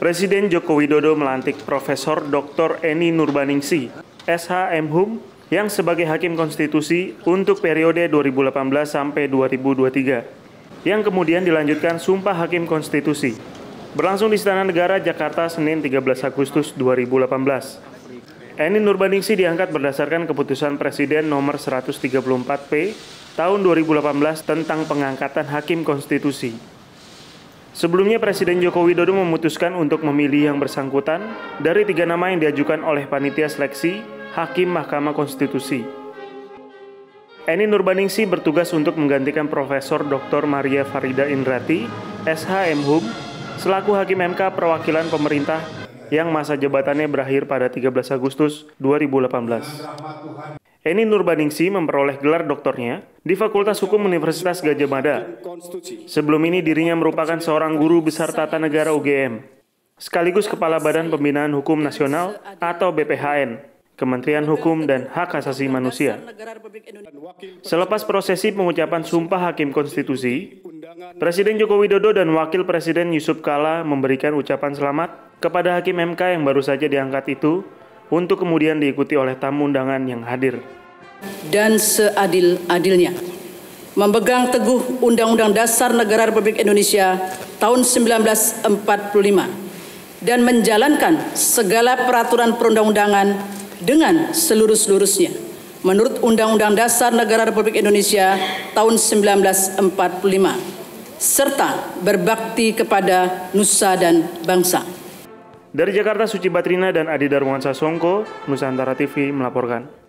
Presiden Joko Widodo melantik Profesor Dr. Eni Nurbaningsi, SHM Hum, yang sebagai Hakim Konstitusi untuk periode 2018 sampai 2023, yang kemudian dilanjutkan Sumpah Hakim Konstitusi. Berlangsung di Istana Negara, Jakarta, Senin 13 Agustus 2018. Eni Nurbaningsi diangkat berdasarkan keputusan Presiden nomor 134P tahun 2018 tentang pengangkatan Hakim Konstitusi. Sebelumnya Presiden Joko Widodo memutuskan untuk memilih yang bersangkutan dari tiga nama yang diajukan oleh panitia seleksi Hakim Mahkamah Konstitusi. Eni Nurbaningsi bertugas untuk menggantikan Profesor Dr. Maria Farida Indrati, SHM Hum, selaku Hakim MK perwakilan pemerintah yang masa jabatannya berakhir pada 13 Agustus 2018. Eni Nurbaningsi memperoleh gelar doktornya di Fakultas Hukum Universitas Gajah Mada. Sebelum ini dirinya merupakan seorang guru besar tata negara UGM, sekaligus Kepala Badan Pembinaan Hukum Nasional atau BPHN, Kementerian Hukum dan Hak Asasi Manusia. Selepas prosesi pengucapan Sumpah Hakim Konstitusi, Presiden Joko Widodo dan Wakil Presiden Yusuf Kala memberikan ucapan selamat kepada Hakim MK yang baru saja diangkat itu untuk kemudian diikuti oleh tamu undangan yang hadir. Dan seadil-adilnya, memegang teguh Undang-Undang Dasar Negara Republik Indonesia tahun 1945 dan menjalankan segala peraturan perundang-undangan dengan seluruh-seluruhnya menurut Undang-Undang Dasar Negara Republik Indonesia tahun 1945 serta berbakti kepada nusa dan bangsa. Dari Jakarta, Suci Batrina dan Adi Darwansa Songko, Nusantara TV melaporkan.